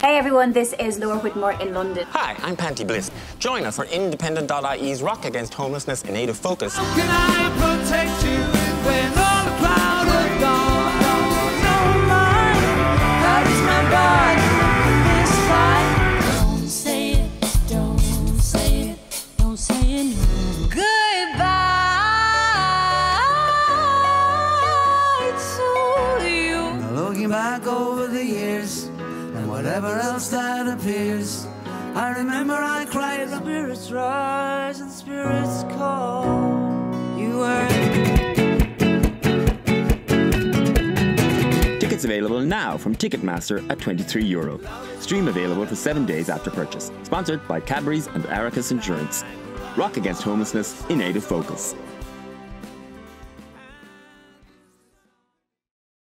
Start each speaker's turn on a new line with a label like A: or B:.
A: Hey everyone, this is Laura Whitmore in London.
B: Hi, I'm Panti Bliss. Join us for Independent.ie's Rock Against Homelessness in Aid of Focus.
C: Looking back over the years and whatever else that appears, I remember I cried. Spirits rise and spirits call. You were.
D: Tickets available now from Ticketmaster at 23 euro. Stream available for seven days after purchase. Sponsored by Cadbury's and Arachas Insurance. Rock against homelessness in aid of focus.